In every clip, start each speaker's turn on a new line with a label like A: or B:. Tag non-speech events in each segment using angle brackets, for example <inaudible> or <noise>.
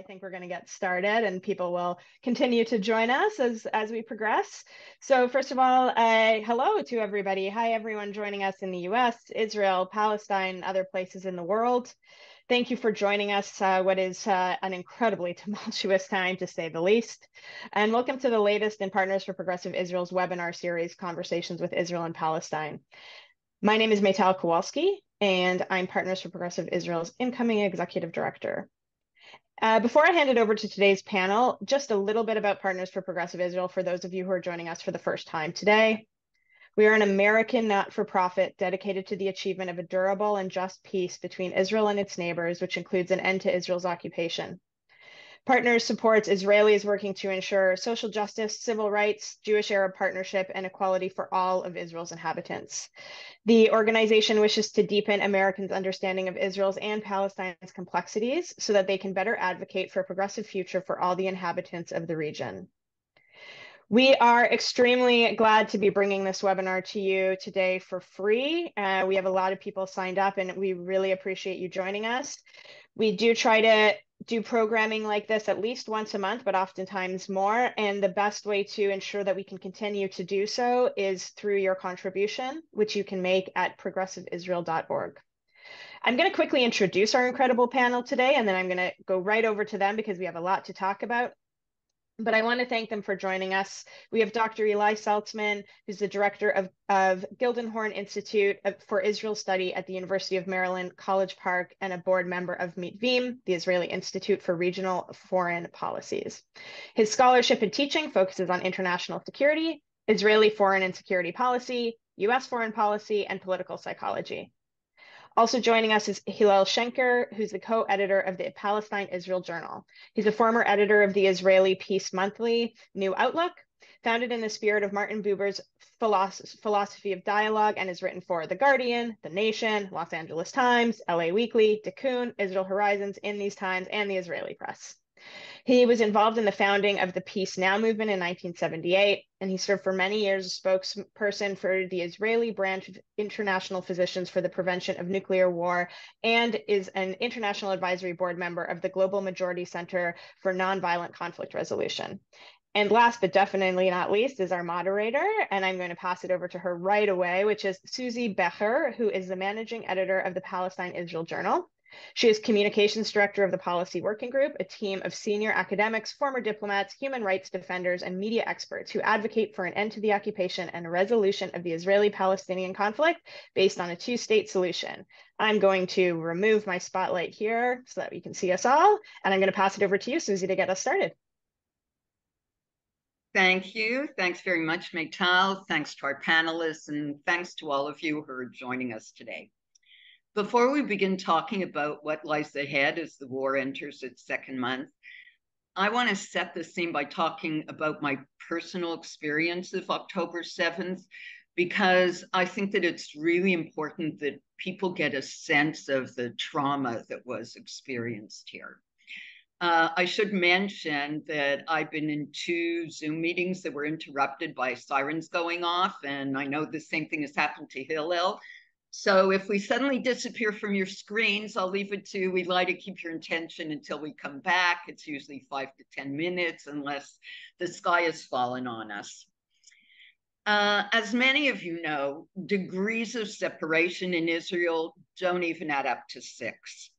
A: I think we're going to get started and people will continue to join us as, as we progress. So first of all, uh, hello to everybody. Hi, everyone joining us in the US, Israel, Palestine, other places in the world. Thank you for joining us, uh, what is uh, an incredibly <laughs> tumultuous time to say the least. And welcome to the latest in Partners for Progressive Israel's webinar series, Conversations with Israel and Palestine. My name is Maytal Kowalski, and I'm Partners for Progressive Israel's incoming executive director. Uh, before I hand it over to today's panel, just a little bit about Partners for Progressive Israel for those of you who are joining us for the first time today. We are an American not for profit dedicated to the achievement of a durable and just peace between Israel and its neighbors, which includes an end to Israel's occupation. Partners supports Israelis working to ensure social justice, civil rights, Jewish Arab partnership, and equality for all of Israel's inhabitants. The organization wishes to deepen Americans' understanding of Israel's and Palestine's complexities so that they can better advocate for a progressive future for all the inhabitants of the region. We are extremely glad to be bringing this webinar to you today for free. Uh, we have a lot of people signed up and we really appreciate you joining us. We do try to do programming like this at least once a month, but oftentimes more. And the best way to ensure that we can continue to do so is through your contribution, which you can make at progressiveisrael.org. I'm going to quickly introduce our incredible panel today, and then I'm going to go right over to them because we have a lot to talk about but I want to thank them for joining us. We have Dr. Ilai Saltzman, who's the director of, of Gildenhorn Institute uh, for Israel Study at the University of Maryland, College Park, and a board member of Mitvim, the Israeli Institute for Regional Foreign Policies. His scholarship and teaching focuses on international security, Israeli foreign and security policy, US foreign policy, and political psychology. Also joining us is Hillel Schenker, who's the co-editor of the Palestine-Israel Journal. He's a former editor of the Israeli Peace Monthly, New Outlook, founded in the spirit of Martin Buber's philosophy of dialogue and is written for The Guardian, The Nation, Los Angeles Times, LA Weekly, Tikkun, Israel Horizons, In These Times, and the Israeli Press. He was involved in the founding of the Peace Now movement in 1978, and he served for many years as spokesperson for the Israeli branch of International Physicians for the Prevention of Nuclear War and is an international advisory board member of the Global Majority Center for Nonviolent Conflict Resolution. And last but definitely not least is our moderator, and I'm going to pass it over to her right away, which is Susie Becher, who is the managing editor of the Palestine Israel Journal. She is communications director of the Policy Working Group, a team of senior academics, former diplomats, human rights defenders, and media experts who advocate for an end to the occupation and a resolution of the Israeli Palestinian conflict based on a two state solution. I'm going to remove my spotlight here so that we can see us all, and I'm going to pass it over to you, Susie, to get us started.
B: Thank you. Thanks very much, Maytal. Thanks to our panelists, and thanks to all of you who are joining us today. Before we begin talking about what lies ahead as the war enters its second month, I want to set the scene by talking about my personal experience of October 7th, because I think that it's really important that people get a sense of the trauma that was experienced here. Uh, I should mention that I've been in two Zoom meetings that were interrupted by sirens going off, and I know the same thing has happened to Hillel. So if we suddenly disappear from your screens, I'll leave it to we'd like to keep your attention until we come back. It's usually five to 10 minutes unless the sky has fallen on us. Uh, as many of you know, degrees of separation in Israel don't even add up to six.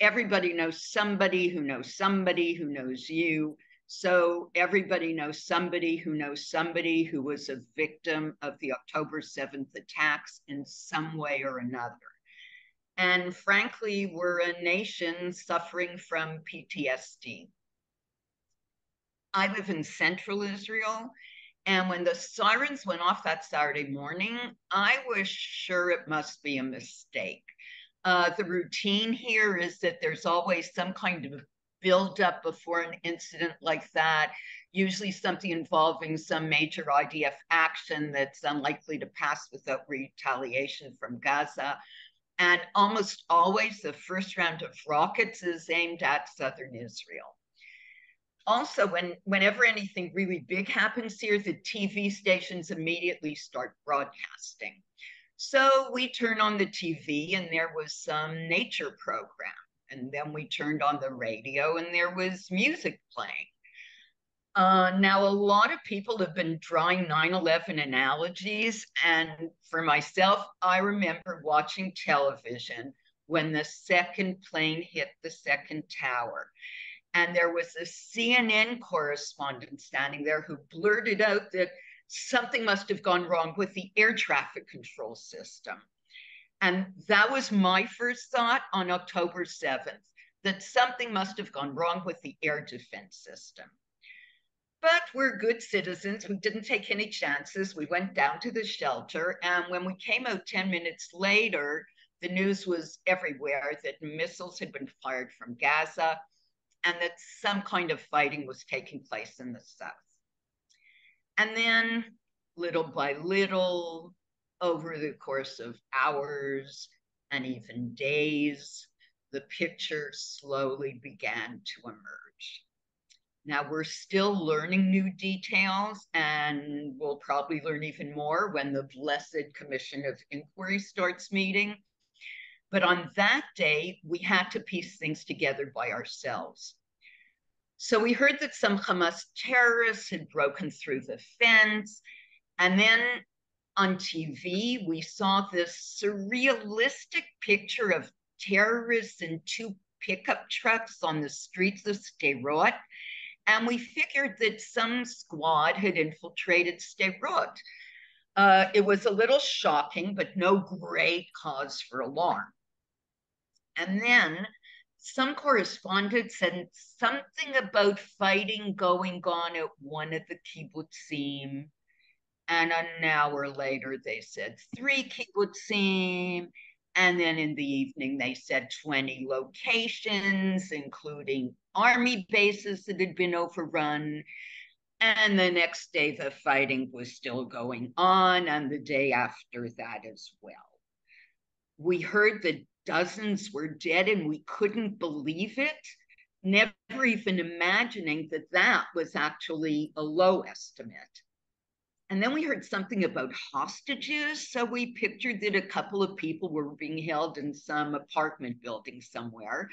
B: Everybody knows somebody who knows somebody who knows you. So everybody knows somebody who knows somebody who was a victim of the October 7th attacks in some way or another. And frankly, we're a nation suffering from PTSD. I live in central Israel. And when the sirens went off that Saturday morning, I was sure it must be a mistake. Uh, the routine here is that there's always some kind of build up before an incident like that, usually something involving some major IDF action that's unlikely to pass without retaliation from Gaza. And almost always the first round of rockets is aimed at southern Israel. Also, when, whenever anything really big happens here, the TV stations immediately start broadcasting. So we turn on the TV, and there was some nature program And then we turned on the radio and there was music playing. Uh, now, a lot of people have been drawing 9 11 analogies. And for myself, I remember watching television when the second plane hit the second tower. And there was a CNN correspondent standing there who blurted out that something must have gone wrong with the air traffic control system. And that was my first thought on October 7th that something must have gone wrong with the air defense system. But we're good citizens. We didn't take any chances. We went down to the shelter. And when we came out 10 minutes later, the news was everywhere that missiles had been fired from Gaza and that some kind of fighting was taking place in the south. And then, little by little, over the course of hours and even days, the picture slowly began to emerge. Now we're still learning new details, and we'll probably learn even more when the Blessed Commission of Inquiry starts meeting. But on that day, we had to piece things together by ourselves. So we heard that some Hamas terrorists had broken through the fence. And then on TV, we saw this surrealistic picture of terrorists in two pickup trucks on the streets of Sderot. And we figured that some squad had infiltrated Sderot. Uh, it was a little shocking, but no great cause for alarm. And then some correspondent said something about fighting going on at one of the kibbutzim. And an hour later, they said three kibbutzim. And then in the evening, they said 20 locations, including army bases that had been overrun. And the next day, the fighting was still going on, and the day after that as well. We heard that dozens were dead and we couldn't believe it, never even imagining that that was actually a low estimate. And then we heard something about hostages. So we pictured that a couple of people were being held in some apartment building somewhere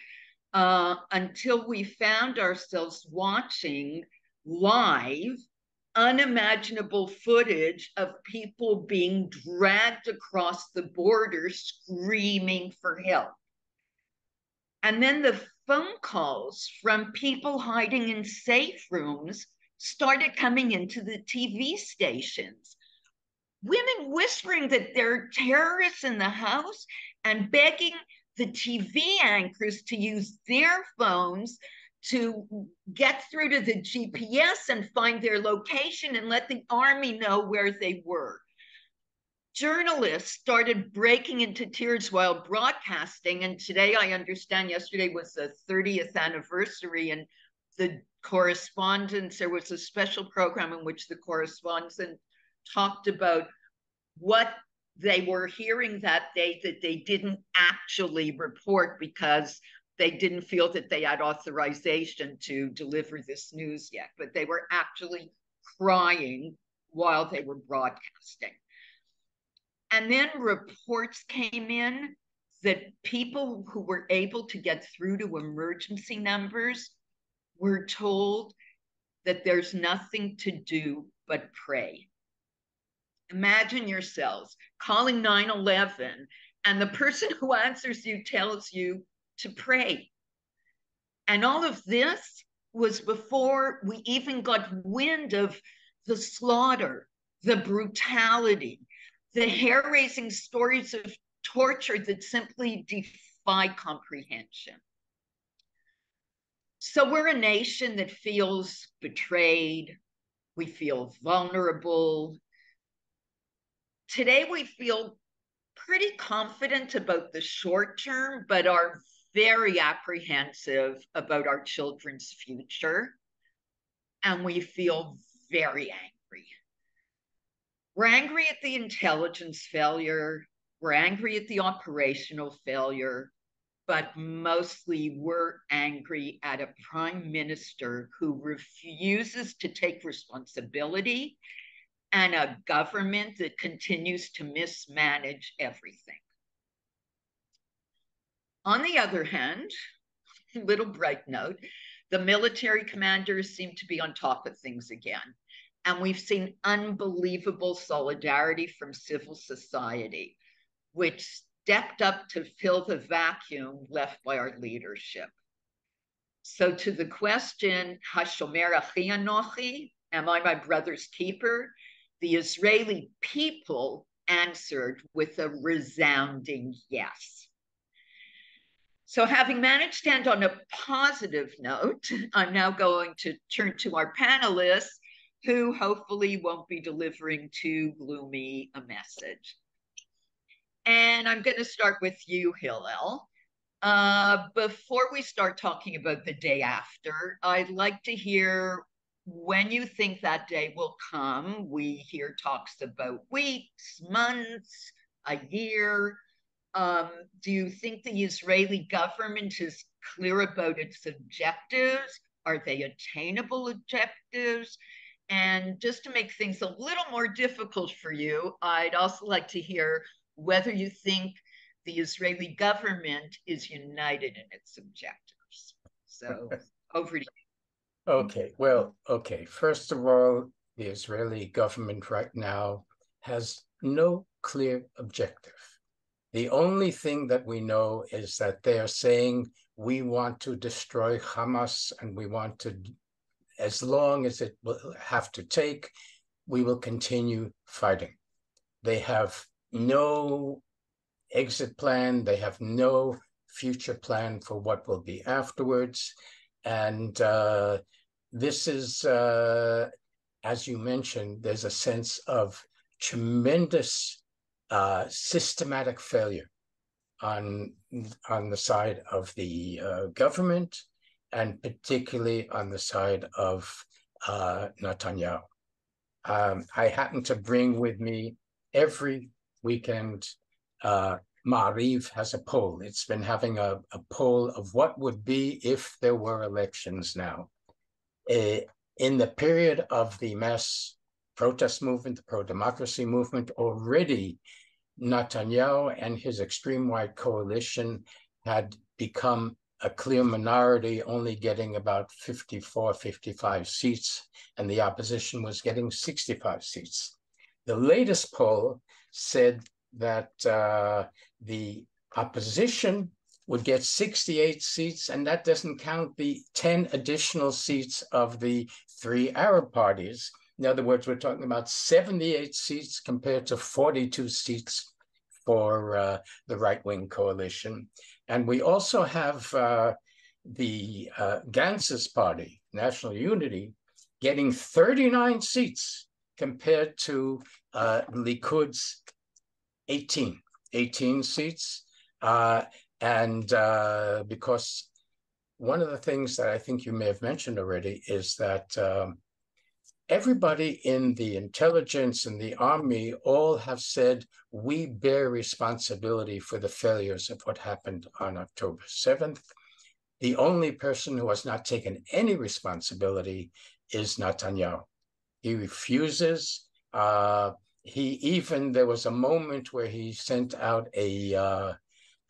B: uh, until we found ourselves watching live unimaginable footage of people being dragged across the border screaming for help. And then the phone calls from people hiding in safe rooms started coming into the TV stations. Women whispering that there are terrorists in the house and begging the TV anchors to use their phones to get through to the GPS and find their location and let the army know where they were. Journalists started breaking into tears while broadcasting. And today, I understand yesterday was the 30th anniversary, and the correspondents, there was a special program in which the correspondents talked about what they were hearing that day that they didn't actually report because they didn't feel that they had authorization to deliver this news yet, but they were actually crying while they were broadcasting. And then reports came in that people who were able to get through to emergency numbers were told that there's nothing to do but pray. Imagine yourselves calling 9 11, and the person who answers you tells you to pray. And all of this was before we even got wind of the slaughter, the brutality, the hair raising stories of torture that simply defy comprehension. So we're a nation that feels betrayed, we feel vulnerable. Today we feel pretty confident about the short term, but are very apprehensive about our children's future. And we feel very angry. We're angry at the intelligence failure. We're angry at the operational failure. But mostly we're angry at a prime minister who refuses to take responsibility and a government that continues to mismanage everything. On the other hand, little bright note. The military commanders seem to be on top of things again. And we've seen unbelievable solidarity from civil society, which stepped up to fill the vacuum left by our leadership. So, to the question, Hashomer Achi am I my brother's keeper? The Israeli people answered with a resounding yes. So, having managed to end on a positive note, I'm now going to turn to our panelists who hopefully won't be delivering too gloomy a message. And I'm going to start with you, Hillel. Uh, before we start talking about the day after, I'd like to hear when you think that day will come. We hear talks about weeks, months, a year. Um, do you think the Israeli government is clear about its objectives? Are they attainable objectives? And just to make things a little more difficult for you, I'd also like to hear whether you think the Israeli government is united in its objectives. So <laughs> over to you.
C: Okay, well, okay. First of all, the Israeli government right now has no clear objective. The only thing that we know is that they are saying we want to destroy Hamas and we want to, as long as it will have to take, we will continue fighting. They have no exit plan. They have no future plan for what will be afterwards. And uh, this is, uh, as you mentioned, there's a sense of tremendous uh, systematic failure on on the side of the uh, government, and particularly on the side of uh, Netanyahu. Um, I happen to bring with me every weekend, uh, Maariv has a poll. It's been having a, a poll of what would be if there were elections now. Uh, in the period of the mass protest movement, the pro-democracy movement, already Netanyahu and his extreme right coalition had become a clear minority, only getting about 54, 55 seats, and the opposition was getting 65 seats. The latest poll said that uh, the opposition would get 68 seats, and that doesn't count the 10 additional seats of the three Arab parties. In other words, we're talking about 78 seats compared to 42 seats for uh, the right wing coalition. And we also have uh, the uh, Gantz's party, National Unity, getting 39 seats compared to uh, Likud's 18, 18 seats. Uh, and uh, because one of the things that I think you may have mentioned already is that um, everybody in the intelligence and the army all have said we bear responsibility for the failures of what happened on October 7th. The only person who has not taken any responsibility is Netanyahu. He refuses. Uh, he even there was a moment where he sent out a uh,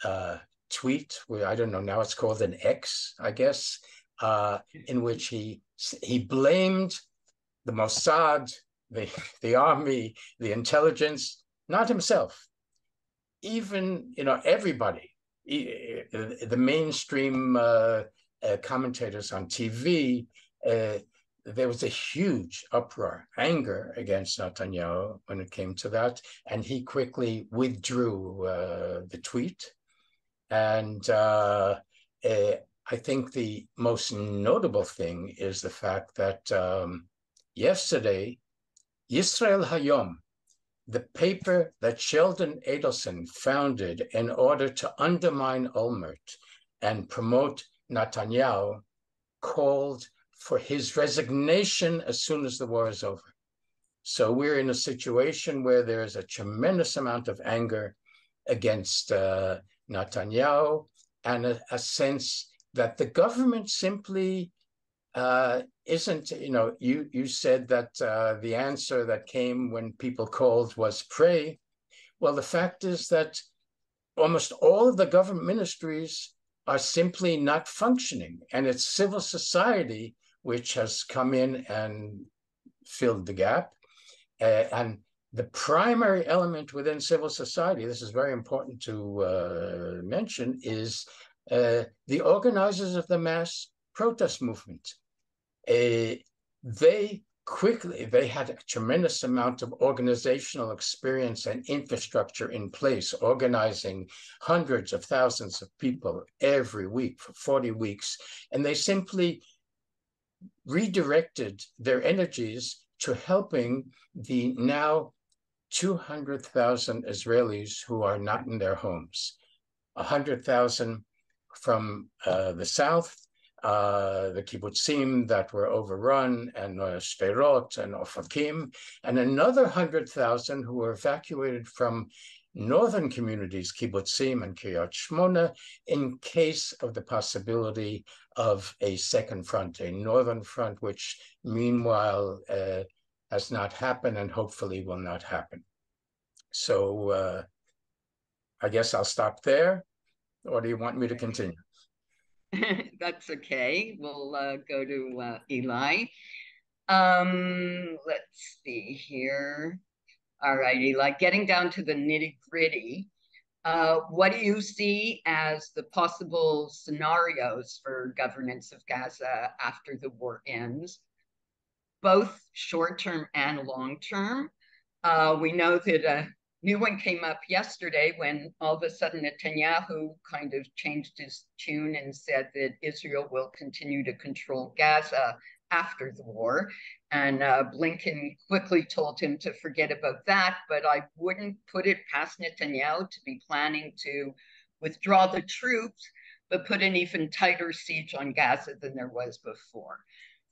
C: uh, tweet where I don't know now it's called an X, I guess, uh, in which he he blamed the Mossad, the the army, the intelligence, not himself. Even you know everybody, the mainstream uh, uh, commentators on TV uh, there was a huge uproar, anger against Netanyahu when it came to that, and he quickly withdrew uh, the tweet. And uh, uh, I think the most notable thing is the fact that um, yesterday, Yisrael Hayom, the paper that Sheldon Adelson founded in order to undermine Olmert and promote Netanyahu, called for his resignation as soon as the war is over. So we're in a situation where there is a tremendous amount of anger against uh, Netanyahu and a, a, sense that the government simply uh, isn't, you know, you, you said that uh, the answer that came when people called was pray. Well, the fact is that almost all of the government ministries are simply not functioning. And it's civil society which has come in and filled the gap. Uh, and the primary element within civil society, this is very important to uh, mention, is uh, the organizers of the mass protest movement. Uh, they quickly, they had a tremendous amount of organizational experience and infrastructure in place, organizing hundreds of thousands of people every week for 40 weeks. And they simply redirected their energies to helping the now 200,000 Israelis who are not in their homes, 100,000 from uh, the south, uh, the kibbutzim that were overrun, and uh, Sderot and Ofakim, and another 100,000 who were evacuated from northern communities, kibbutzim and Kiryat Shmona, in case of the possibility of a second front, a northern front, which meanwhile uh, has not happened and hopefully will not happen. So uh, I guess I'll stop there, or do you want me to continue? <laughs>
B: That's okay. We'll uh, go to uh, Ilai. Um, let's see here. All right, like getting down to the nitty gritty. Uh, what do you see as the possible scenarios for governance of Gaza after the war ends? both short term and long term. Uh, we know that a new one came up yesterday when all of a sudden Netanyahu kind of changed his tune and said that Israel will continue to control Gaza after the war. And uh, Blinken quickly told him to forget about that. But I wouldn't put it past Netanyahu to be planning to withdraw the troops, but put an even tighter siege on Gaza than there was before.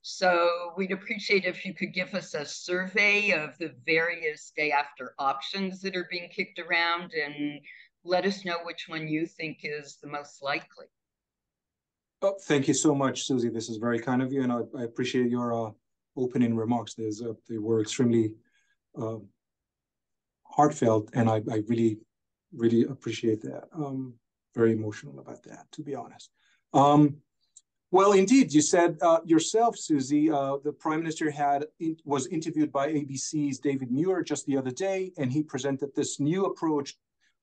B: So we'd appreciate if you could give us a survey of the various day after options that are being kicked around and let us know which one you think is the most likely.
D: Oh, thank you so much, Susie. This is very kind of you, and I, I appreciate your uh, opening remarks. There's, uh, they were extremely uh, heartfelt, and I, I, really, really appreciate that. Um, very emotional about that, to be honest. Um, well, indeed, you said uh, yourself, Susie. Uh, the prime minister had in, was interviewed by ABC's David Muir just the other day, and he presented this new approach,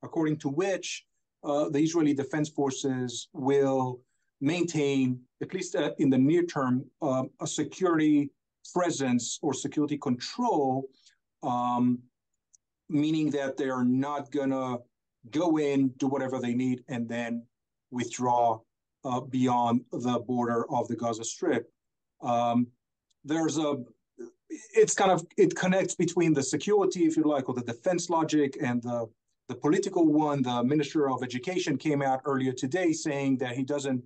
D: according to which uh, the Israeli Defense Forces will maintain, at least uh, in the near term, um, a security presence or security control, um, meaning that they are not gonna go in, do whatever they need, and then withdraw uh, beyond the border of the Gaza Strip. Um, there's a, it's kind of, it connects between the security, if you like, or the defense logic and the, the political one. The Minister of Education came out earlier today saying that he doesn't,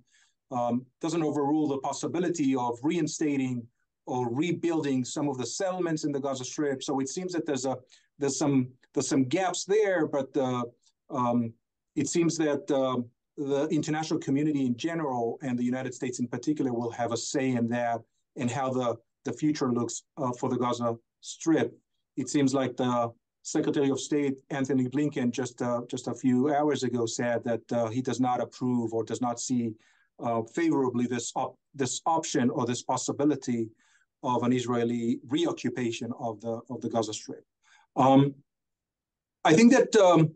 D: um, doesn't overrule the possibility of reinstating or rebuilding some of the settlements in the Gaza Strip. So it seems that there's a there's some there's some gaps there, but uh, um, it seems that uh, the international community in general and the United States in particular will have a say in that and how the, the future looks uh, for the Gaza Strip. It seems like the Secretary of State Antony Blinken just uh, just a few hours ago said that uh, he does not approve or does not see uh, favorably this op this option or this possibility of an Israeli reoccupation of the of the Gaza Strip. Um, I think that um,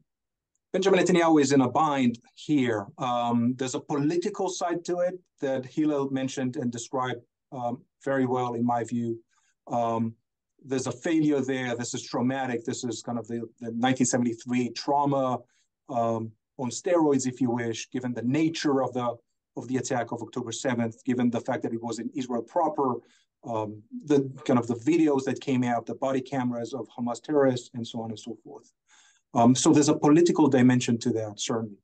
D: Benjamin Netanyahu is in a bind here. Um, there's a political side to it that Hillel mentioned and described um, very well, in my view. Um, there's a failure there. This is traumatic. This is kind of the, the 1973 trauma um, on steroids, if you wish, given the nature of the of the attack of October 7th, given the fact that it was in Israel proper, um, the kind of the videos that came out, the body cameras of Hamas terrorists, and so on and so forth. Um, so there's a political dimension to that, certainly.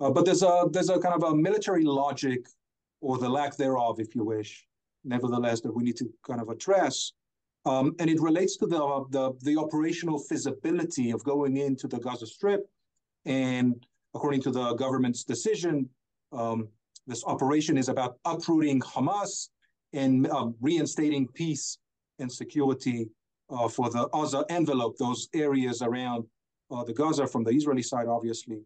D: Uh, but there's a there's a kind of a military logic, or the lack thereof, if you wish, nevertheless, that we need to kind of address. Um, and it relates to the, the, the operational feasibility of going into the Gaza Strip. And according to the government's decision, um, this operation is about uprooting Hamas and um, reinstating peace and security uh, for the Gaza envelope, those areas around uh, the Gaza from the Israeli side, obviously.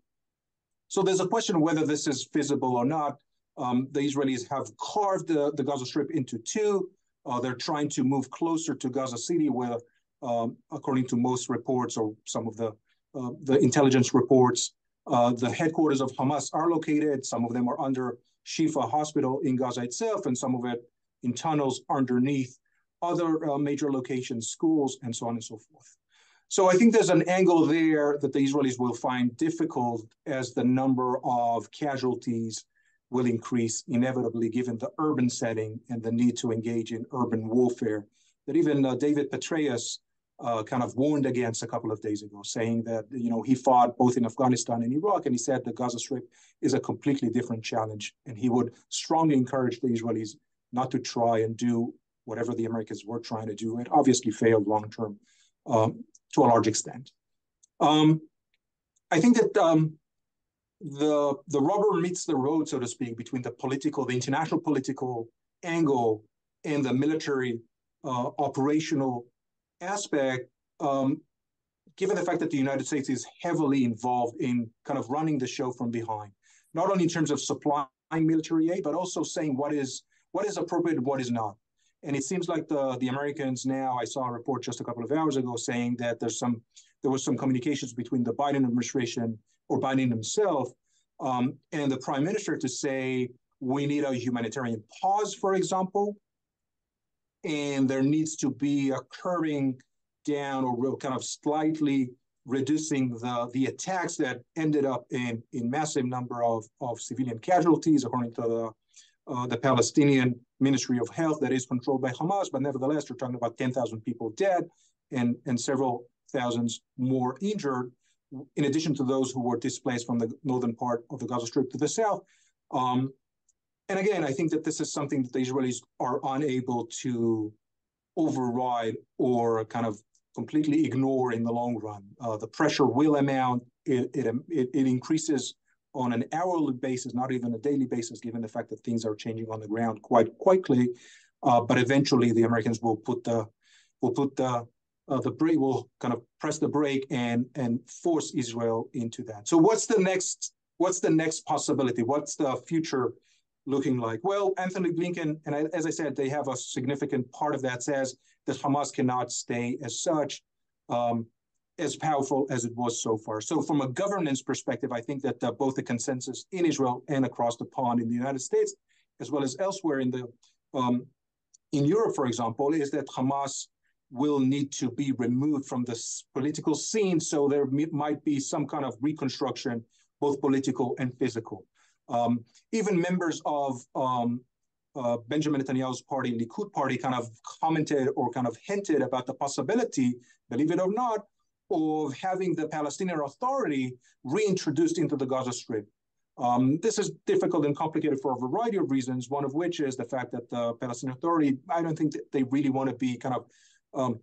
D: So there's a question whether this is feasible or not. Um, the Israelis have carved the, the Gaza Strip into two. Uh, they're trying to move closer to Gaza City, where, um, according to most reports or some of the uh, the intelligence reports, uh, the headquarters of Hamas are located. Some of them are under Shifa Hospital in Gaza itself, and some of it in tunnels underneath other uh, major locations, schools, and so on and so forth. So I think there's an angle there that the Israelis will find difficult as the number of casualties will increase inevitably given the urban setting and the need to engage in urban warfare that even uh, David Petraeus uh, kind of warned against a couple of days ago, saying that you know he fought both in Afghanistan and Iraq, and he said the Gaza Strip is a completely different challenge, and he would strongly encourage the Israelis not to try and do whatever the Americans were trying to do. It obviously failed long term um, to a large extent. Um, I think that um, the the rubber meets the road, so to speak, between the political, the international political angle and the military uh, operational aspect, um, given the fact that the United States is heavily involved in kind of running the show from behind, not only in terms of supplying military aid, but also saying what is what is appropriate what is not. And it seems like the the Americans now. I saw a report just a couple of hours ago saying that there's some there was some communications between the Biden administration or Biden himself um, and the prime minister to say we need a humanitarian pause, for example, and there needs to be a curbing down or kind of slightly reducing the, the attacks that ended up in, in massive number of, of civilian casualties, according to the, uh, the Palestinian Ministry of Health that is controlled by Hamas. But nevertheless, we're talking about 10,000 people dead and, and several thousands more injured, in addition to those who were displaced from the northern part of the Gaza Strip to the south. Um, and again, I think that this is something that the Israelis are unable to override or kind of completely ignore in the long run. Uh, the pressure will amount. It, it, it, increases on an hourly basis, not even a daily basis, given the fact that things are changing on the ground quite quickly. Uh, but eventually, the Americans will put the will put the uh, the brake will kind of press the brake and and force Israel into that. So what's the next what's the next possibility? What's the future looking like? Well, Antony Blinken, and I, as I said, they have a significant part of that says that Hamas cannot stay as such, um, as powerful as it was so far. So, from a governance perspective, I think that uh, both the consensus in Israel and across the pond in the United States, as well as elsewhere in the um, in Europe, for example, is that Hamas will need to be removed from the political scene. So there might be some kind of reconstruction, both political and physical. Um, even members of um, uh, Benjamin Netanyahu's party, Likud party, kind of commented or kind of hinted about the possibility, believe it or not, of having the Palestinian Authority reintroduced into the Gaza Strip. Um, this is difficult and complicated for a variety of reasons, one of which is the fact that the Palestinian Authority, I don't think that they really want to be kind of um,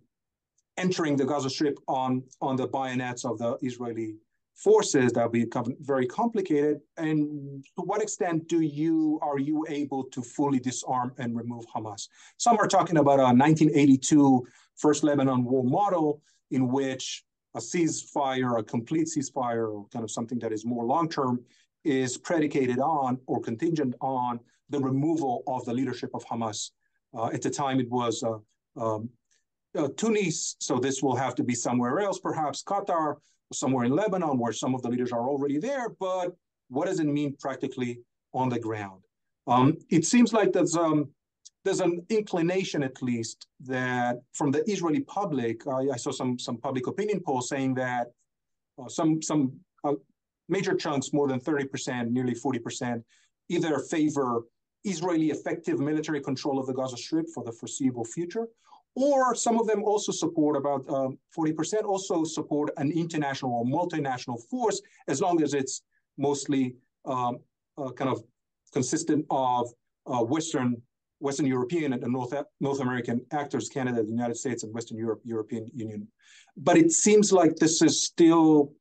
D: entering the Gaza Strip on, on the bayonets of the Israeli forces that become very complicated. And to what extent do you are you able to fully disarm and remove Hamas? Some are talking about a 1982 First Lebanon War model in which a ceasefire, a complete ceasefire, kind of something that is more long term, is predicated on or contingent on the removal of the leadership of Hamas. Uh, at the time, it was uh, um, uh, Tunis, so this will have to be somewhere else, perhaps Qatar, somewhere in Lebanon where some of the leaders are already there, but what does it mean practically on the ground? Um, it seems like there's um, there's an inclination, at least, that from the Israeli public, I, I saw some some public opinion polls saying that uh, some some uh, major chunks, more than thirty percent, nearly forty percent, either favor Israeli effective military control of the Gaza Strip for the foreseeable future, or some of them also support about 40% um, also support an international or multinational force as long as it's mostly um, uh, kind of consistent of uh, Western Western European and North North American actors, Canada, the United States, and Western Europe, European Union. But it seems like this is still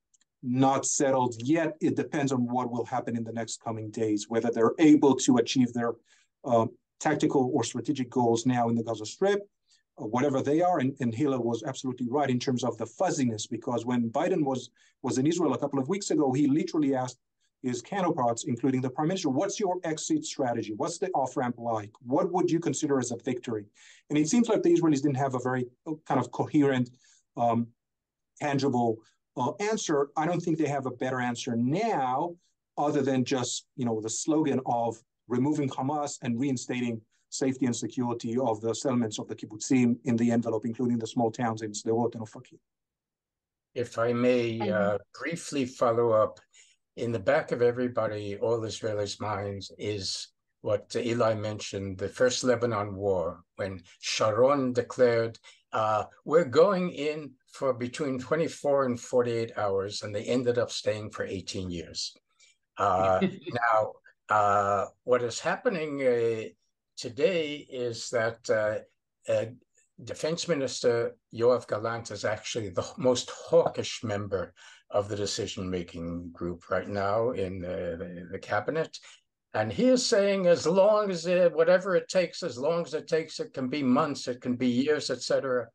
D: not settled yet. It depends on what will happen in the next coming days, whether they're able to achieve their uh, tactical or strategic goals now in the Gaza Strip, whatever they are. And, and Hillel was absolutely right in terms of the fuzziness, because when Biden was was in Israel a couple of weeks ago, he literally asked his counterparts, including the prime minister, what's your exit strategy? What's the off ramp like? What would you consider as a victory? And it seems like the Israelis didn't have a very uh, kind of coherent, um, tangible uh, answer. I don't think they have a better answer now, other than just you know the slogan of removing Hamas and reinstating safety and security of the settlements of the kibbutzim in the envelope, including the small towns in Sderot and Ofakim.
C: If I may uh, briefly follow up, in the back of everybody, all Israelis' minds is what Ilai mentioned, the first Lebanon war, when Sharon declared, uh, we're going in for between 24 and 48 hours, and they ended up staying for 18 years. Uh, <laughs> now, uh, what is happening uh, today is that uh, uh, Defense Minister Yoav Gallant is actually the most hawkish member of the decision-making group right now in the, the, the, cabinet. And he is saying as long as it, whatever it takes, as long as it takes, it can be months, it can be years, etc.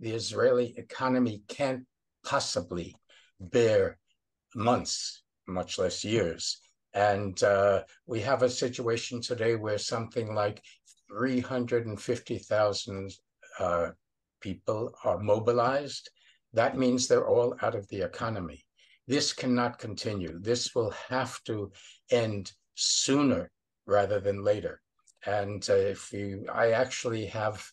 C: The Israeli economy can't possibly bear months, much less years. And uh, we have a situation today where something like 350,000 uh, people are mobilized. That means they're all out of the economy. This cannot continue. This will have to end sooner rather than later. And uh, if you, I actually have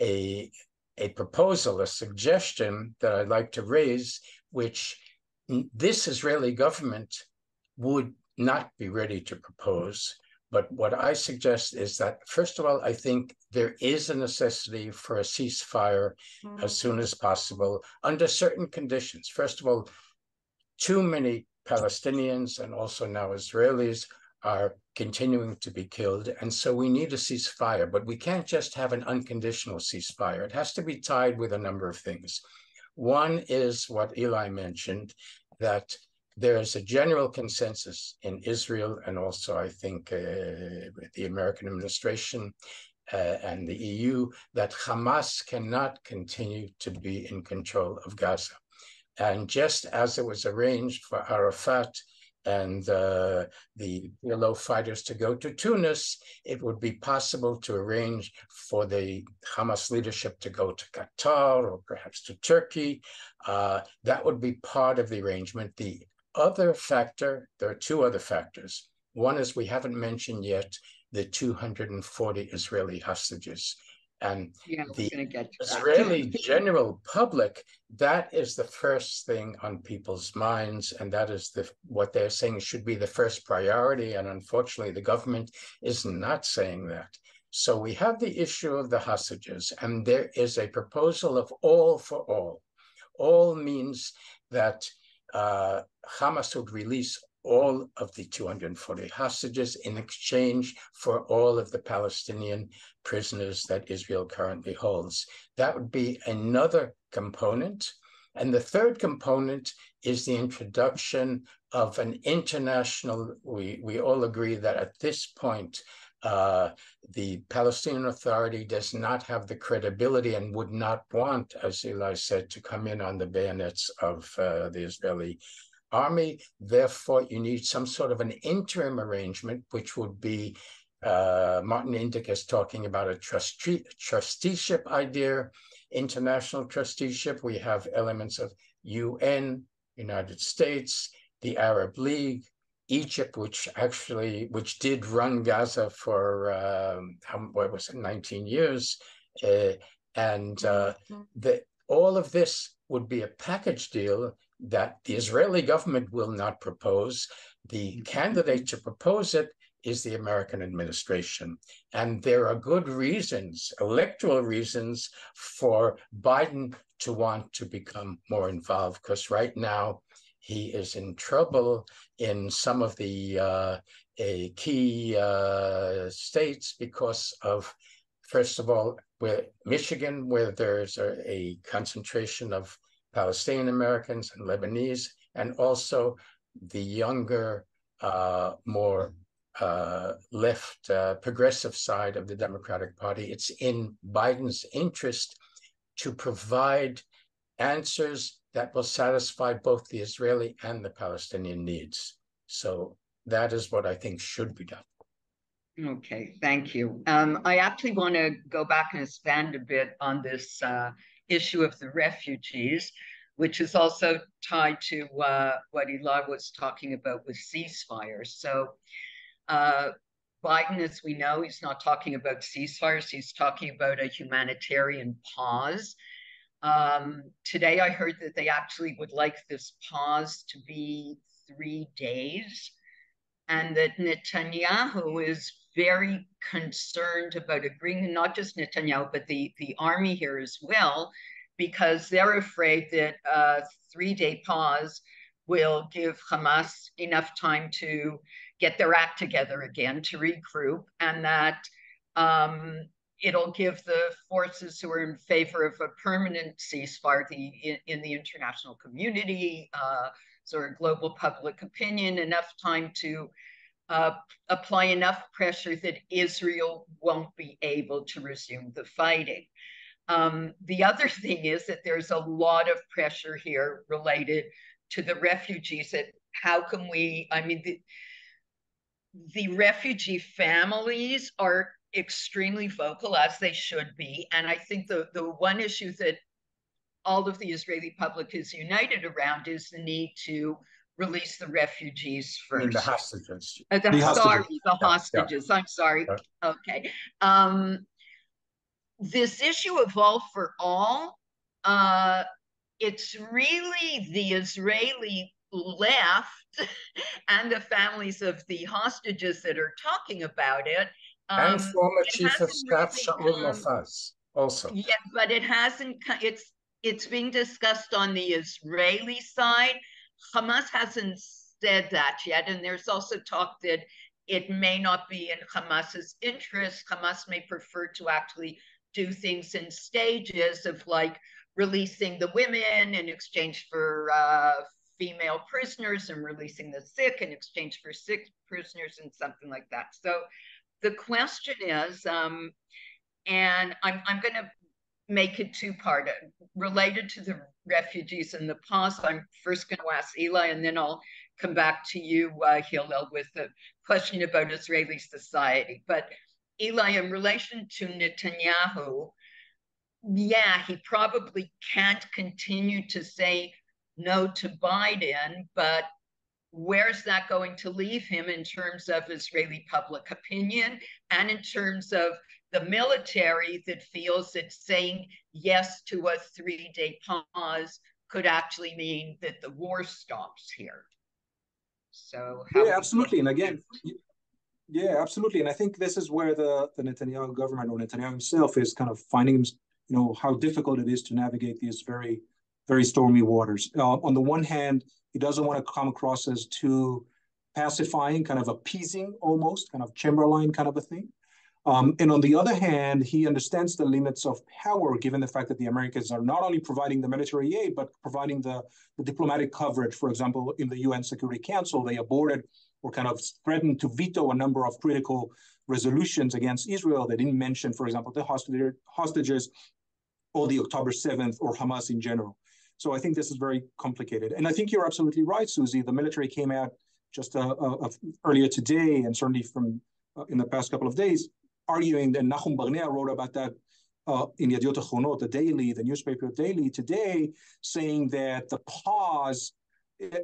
C: a, a proposal, a suggestion that I'd like to raise, which this Israeli government would not be ready to propose. But what I suggest is that, first of all, I think there is a necessity for a ceasefire mm-hmm. as soon as possible under certain conditions. First of all, too many Palestinians and also now Israelis are continuing to be killed. And so we need a ceasefire, but we can't just have an unconditional ceasefire. It has to be tied with a number of things. One is what Ilai mentioned that there is a general consensus in Israel and also, I think, uh, with the American administration uh, and the EU that Hamas cannot continue to be in control of Gaza. And just as it was arranged for Arafat and uh, the PLO fighters to go to Tunis, it would be possible to arrange for the Hamas leadership to go to Qatar or perhaps to Turkey. Uh, that would be part of the arrangement. The other factor, there are two other factors. One is we haven't mentioned yet the 240 Israeli hostages. And
B: yeah,
C: the Israeli <laughs> general public, that is the first thing on people's minds. And that is the what they're saying should be the first priority. And unfortunately, the government is not saying that. So we have the issue of the hostages, and there is a proposal of all for all. All means that uh, Hamas would release all of the 240 hostages in exchange for all of the Palestinian prisoners that Israel currently holds. That would be another component. And the third component is the introduction of an international, we, we all agree that at this point, uh, the Palestinian Authority does not have the credibility and would not want, as Ilai said, to come in on the bayonets of uh, the Israeli army. Therefore, you need some sort of an interim arrangement, which would be uh, Martin Indyk is talking about a trustee, trusteeship idea, international trusteeship. We have elements of UN, United States, the Arab League, Egypt, which actually which did run Gaza for um, what was it, 19 years, uh, and uh, mm-hmm. the, all of this would be a package deal that the Israeli government will not propose. The mm-hmm. candidate to propose it is the American administration. And there are good reasons, electoral reasons, for Biden to want to become more involved, because right now he is in trouble in some of the uh, key uh, states because of, first of all, where Michigan, where there's a, a concentration of Palestinian Americans and Lebanese, and also the younger, uh, more uh, left uh, progressive side of the Democratic Party. It's in Biden's interest to provide answers that will satisfy both the Israeli and the Palestinian needs. So that is what I think should be done.
B: Okay, thank you. Um, I actually want to go back and expand a bit on this uh, issue of the refugees, which is also tied to uh, what Ilai was talking about with ceasefires. So uh, Biden, as we know, he's not talking about ceasefires, he's talking about a humanitarian pause. Um, today I heard that they actually would like this pause to be three days and that Netanyahu is very concerned about agreeing, not just Netanyahu, but the, the army here as well, because they're afraid that a three day pause will give Hamas enough time to get their act together again, to regroup, and that um, it'll give the forces who are in favor of a permanent ceasefire the, in, in the international community, uh, sort of global public opinion, enough time to uh, apply enough pressure that Israel won't be able to resume the fighting. Um, the other thing is that there's a lot of pressure here related to the refugees that how can we, I mean, the, the refugee families are extremely vocal as they should be. And I think the, the one issue that all of the Israeli public is united around is the need to release the refugees first.
C: The hostages.
B: Uh, the, the hostages. Sorry, the yeah, hostages. Yeah. I'm sorry. Yeah. Okay. Um, this issue of all for all, uh, it's really the Israeli left <laughs> and the families of the hostages that are talking about it.
C: Um, and former Chief of Staff really Shaul Mofaz also.
B: Yeah, but it hasn't. It's it's being discussed on the Israeli side Hamas hasn't said that yet. And there's also talk that it may not be in Hamas's interest. Hamas may prefer to actually do things in stages of like releasing the women in exchange for uh, female prisoners and releasing the sick in exchange for sick prisoners and something like that. So the question is, um, and I'm, I'm going to make it two part related to the refugees and the pause. I'm first going to ask Ilai and then I'll come back to you, uh, Hillel, with the question about Israeli society. But Ilai, in relation to Netanyahu, yeah, he probably can't continue to say no to Biden, but where's that going to leave him in terms of Israeli public opinion and in terms of the military that feels that saying yes to a three day pause could actually mean that the war stops here. So,
D: yeah, absolutely. And again, yeah, absolutely. And I think this is where the, the Netanyahu government or Netanyahu himself is kind of finding, you know, how difficult it is to navigate these very, very stormy waters. Uh, on the one hand, he doesn't want to come across as too pacifying, kind of appeasing almost, kind of Chamberlain kind of a thing. Um, and on the other hand, he understands the limits of power, given the fact that the Americans are not only providing the military aid, but providing the, the diplomatic coverage. For example, in the UN Security Council, they aborted or kind of threatened to veto a number of critical resolutions against Israel. They didn't mention, for example, the hostages or the October 7th or Hamas in general. So I think this is very complicated. And I think you're absolutely right, Susie. The military came out just uh, uh, earlier today, and certainly from uh, in the past couple of days, arguing that Nahum Barnea wrote about that uh, in Yediot Ahronot, the daily, the newspaper daily today, saying that the pause,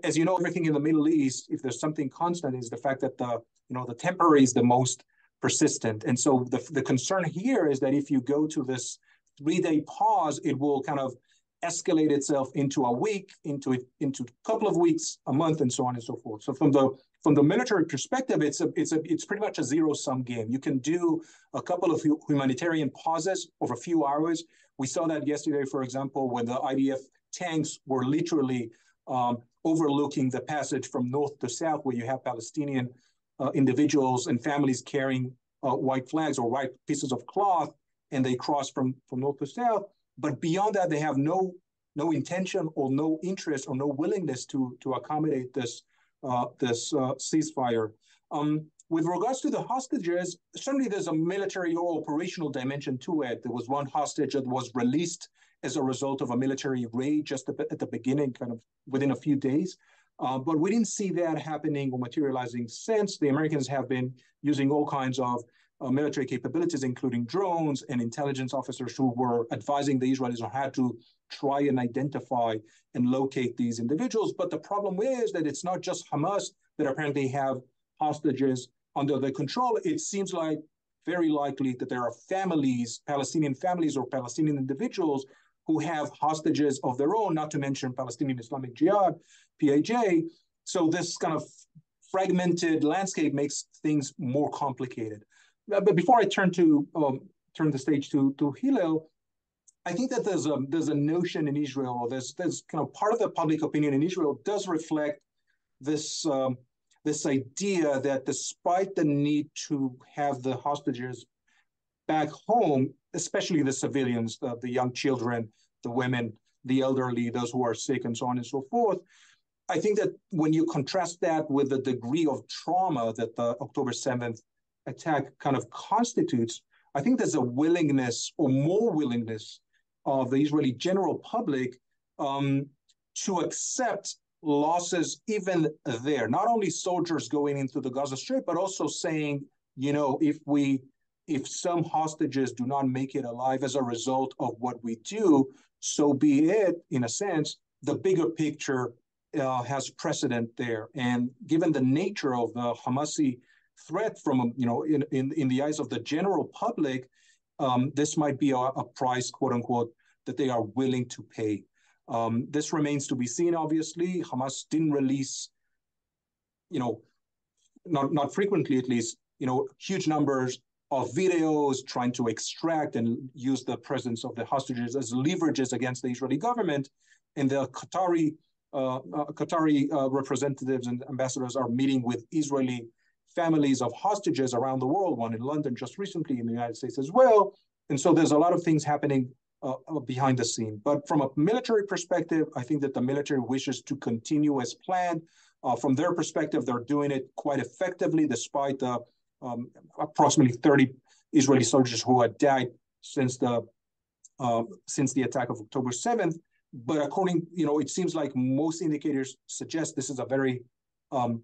D: as you know, everything in the Middle East, if there's something constant, is the fact that the you know the temporary is the most persistent, and so the the concern here is that if you go to this three day pause, it will kind of escalate itself into a week, into into a couple of weeks, a month, and so on and so forth. So from the from the military perspective, it's a it's a it's pretty much a zero sum game. You can do a couple of humanitarian pauses over a few hours. We saw that yesterday, for example, when the IDF tanks were literally um, overlooking the passage from north to south, where you have Palestinian uh, individuals and families carrying uh, white flags or white pieces of cloth, and they cross from from north to south. But beyond that, they have no no intention or no interest or no willingness to to accommodate this uh, this uh, ceasefire. Um, with regards to the hostages, certainly there's a military or operational dimension to it. There was one hostage that was released as a result of a military raid just at the beginning, kind of within a few days. Uh, but we didn't see that happening or materializing since the Americans have been using all kinds of uh, military capabilities, including drones and intelligence officers who were advising the Israelis on how to try and identify and locate these individuals. But the problem is that it's not just Hamas that apparently have hostages under their control. It seems like very likely that there are families, Palestinian families or Palestinian individuals who have hostages of their own, not to mention Palestinian Islamic Jihad, PIJ. So this kind of fragmented landscape makes things more complicated. But before I turn to um, turn the stage to to Hillel, I think that there's a there's a notion in Israel, there's there's kind of part of the public opinion in Israel does reflect this um, this idea that despite the need to have the hostages back home, especially the civilians, the, the young children, the women, the elderly, those who are sick, and so on and so forth, I think that when you contrast that with the degree of trauma that the October 7th attack kind of constitutes, I think there's a willingness or more willingness of the Israeli general public um, to accept losses even there. Not only soldiers going into the Gaza Strip, but also saying, you know, if we if some hostages do not make it alive as a result of what we do, so be it. In a sense, the bigger picture uh, has precedent there. And given the nature of the Hamasi threat from, you know, in, in, in the eyes of the general public, um, this might be a, a, price, quote unquote, that they are willing to pay. Um, this remains to be seen, obviously. Hamas didn't release, you know, not, not frequently at least, you know, huge numbers of videos trying to extract and use the presence of the hostages as leverages against the Israeli government. And the Qatari uh, uh, Qatari uh, representatives and ambassadors are meeting with Israeli families of hostages around the world, one in London just recently, in the United States as well. And so there's a lot of things happening uh, uh, behind the scene. But from a military perspective, I think that the military wishes to continue as planned. Uh, from their perspective, they're doing it quite effectively, despite the um, approximately 30 Israeli soldiers who had died since the uh, since the attack of October 7th. But according, you know, it seems like most indicators suggest this is a very, um,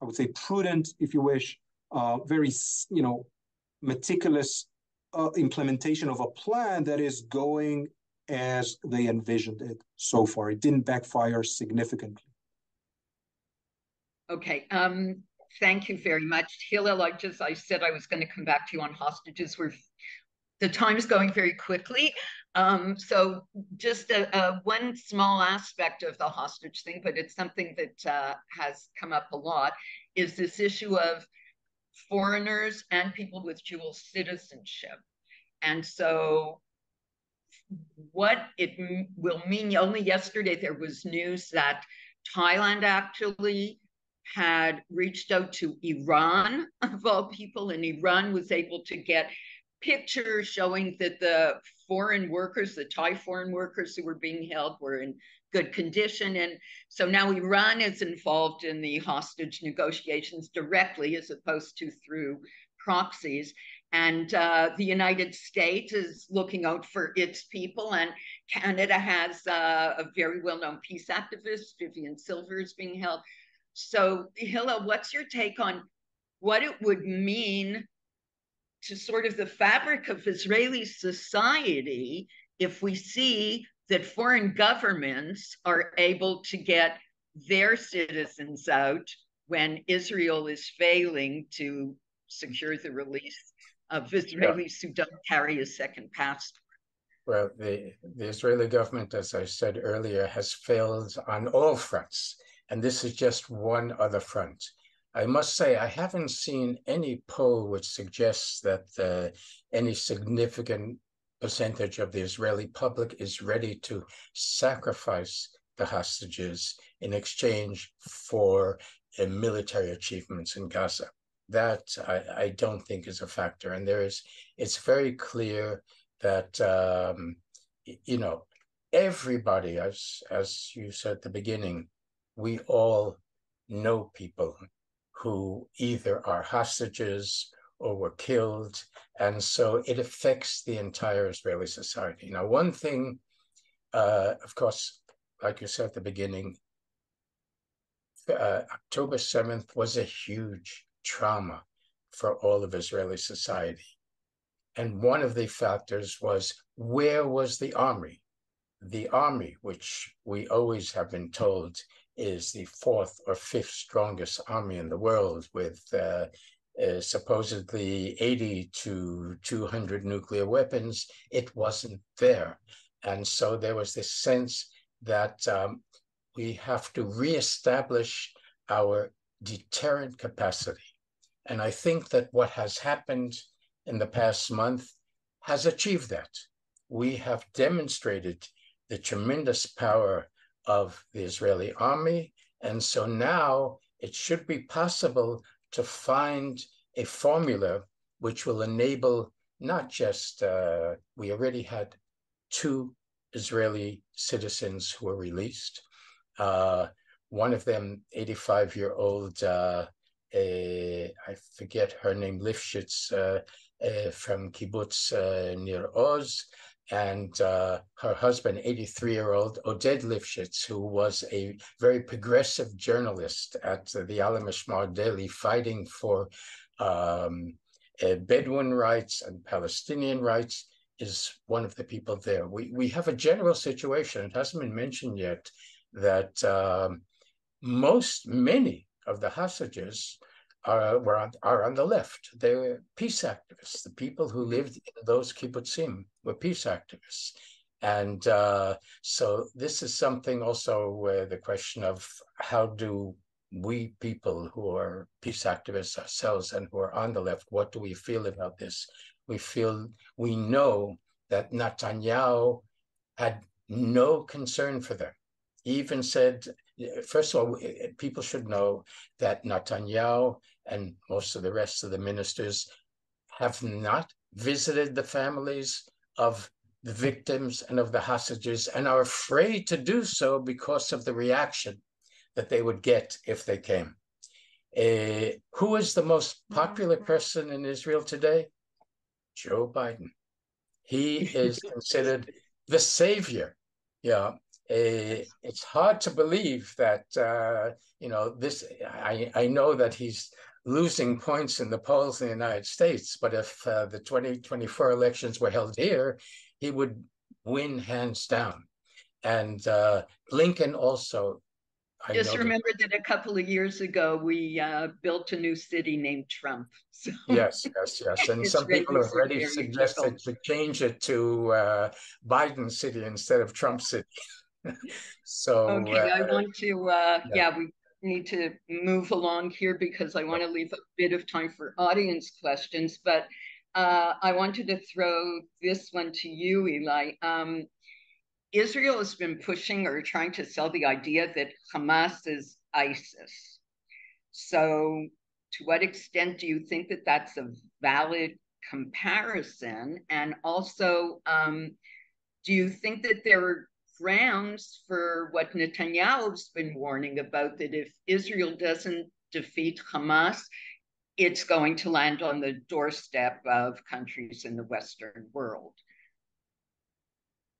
D: I would say, prudent, if you wish, uh, very, you know, meticulous uh, implementation of a plan that is going as they envisioned it so far. It didn't backfire significantly.
B: Okay. Um, thank you very much. Hillel, I just I said I was going to come back to you on hostages. We're the time is going very quickly. Um, so just a, a, one small aspect of the hostage thing, but it's something that uh, has come up a lot, is this issue of foreigners and people with dual citizenship. And so what it will mean, only yesterday there was news that Thailand actually had reached out to Iran, <laughs> of all people, and Iran was able to get pictures showing that the foreign workers, the Thai foreign workers who were being held, were in good condition. And so now Iran is involved in the hostage negotiations directly as opposed to through proxies. And uh, the United States is looking out for its people. And Canada has uh, a very well known peace activist, Vivian Silver, is being held. So, Hillel, what's your take on what it would mean to sort of the fabric of Israeli society if we see that foreign governments are able to get their citizens out when Israel is failing to secure the release of Israelis yeah. who don't carry a second passport.
C: Well, the, the Israeli government, as I said earlier, has failed on all fronts. And this is just one other front. I must say, I haven't seen any poll which suggests that uh, any significant percentage of the Israeli public is ready to sacrifice the hostages in exchange for uh, military achievements in Gaza. That I, I, don't think is a factor. And there is, it's very clear that, um, you know, everybody, as, as you said at the beginning, we all know people who either are hostages or were killed. And so it affects the entire Israeli society. Now, one thing, uh, of course, like you said at the beginning, uh, October 7th was a huge trauma for all of Israeli society. And one of the factors was where was the army? The army, which we always have been told is the fourth or fifth strongest army in the world, with uh, uh, supposedly 80 to 200 nuclear weapons, it wasn't there. And so there was this sense that um, we have to reestablish our deterrent capacity. And I think that what has happened in the past month has achieved that. We have demonstrated the tremendous power of the Israeli army. And so now it should be possible to find a formula which will enable not just, uh, we already had two Israeli citizens who were released. Uh, one of them, 85 year old, uh, I forget her name, Lifshitz uh, uh, from kibbutz uh, Nir Oz, and uh, her husband, 83 year old Oded Lifshitz, who was a very progressive journalist at the Al HaMishmar Daily, fighting for um, uh, Bedouin rights and Palestinian rights, is one of the people there. We, we have a general situation, it hasn't been mentioned yet, that um, most, many of the hostages are, were on, are on the left. They were peace activists. The people who lived in those kibbutzim were peace activists. And uh, so this is something also where the question of how do we people who are peace activists ourselves and who are on the left, what do we feel about this? We feel, we know that Netanyahu had no concern for them. He even said, first of all, people should know that Netanyahu and most of the rest of the ministers have not visited the families of the victims and of the hostages and are afraid to do so because of the reaction that they would get if they came. Uh, who is the most popular person in Israel today? Joe Biden. He is <laughs> considered the savior. Yeah, uh, it's hard to believe that uh, you know this. I I know that he's losing points in the polls in the United States. But if uh, the 2024 elections were held here, he would win hands down. And uh, Blinken also.
B: I Just remember that, that a couple of years ago we uh, built a new city named Trump.
C: So yes, yes, yes. <laughs> And some people have already suggested to change it to uh, Biden City instead of Trump City. <laughs> so
B: okay, I uh, want to. Uh, yeah. yeah, we need to move along here because I want to leave a bit of time for audience questions, but uh, I wanted to throw this one to you, Ilai. Um, Israel has been pushing or trying to sell the idea that Hamas is ISIS. So, to what extent do you think that that's a valid comparison? And also, um, do you think that there are grounds for what Netanyahu's been warning about that if Israel doesn't defeat Hamas, it's going to land on the doorstep of countries in the Western world.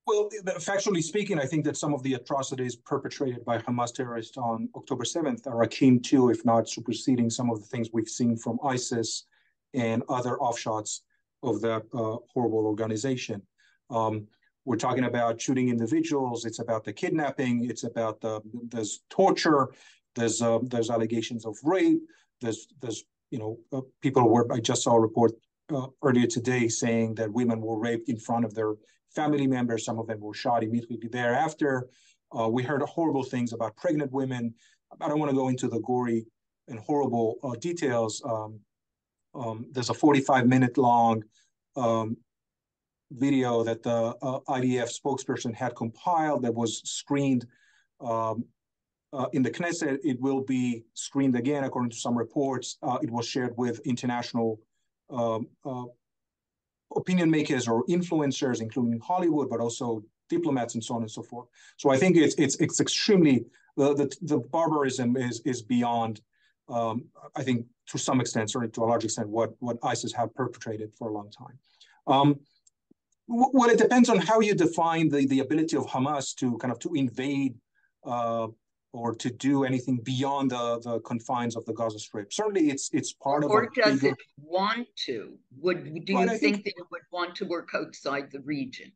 D: Well, factually speaking, I think that some of the atrocities perpetrated by Hamas terrorists on October 7th are akin to, if not superseding, some of the things we've seen from ISIS and other offshoots of that uh, horrible organization. Um, we're talking about shooting individuals. It's about the kidnapping. It's about the there's torture. There's uh, there's allegations of rape. There's there's you know uh, people were I just saw a report uh, earlier today saying that women were raped in front of their family members. Some of them were shot immediately thereafter. Uh, we heard horrible things about pregnant women. I don't want to go into the gory and horrible uh, details. Um, um, there's a 45 minute long um, video that the uh, IDF spokesperson had compiled that was screened um, uh, in the Knesset. It will be screened again, according to some reports. Uh, it was shared with international um, uh, opinion makers or influencers, including Hollywood, but also diplomats and so on and so forth. So I think it's it's it's extremely the the, the barbarism is is beyond. Um, I think to some extent, certainly to a large extent, what what ISIS have perpetrated for a long time. Well, it depends on how you define the, the ability of Hamas to kind of to invade uh, or to do anything beyond the, the confines of the Gaza Strip. Certainly, it's it's part
B: or
D: of.
B: Or does bigger... it want to? Would do you think, think that it would want to work outside the region?